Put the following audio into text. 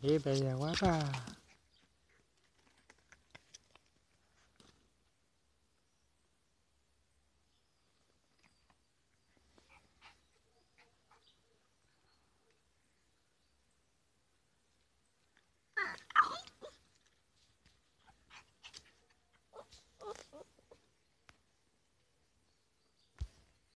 一百两万吧。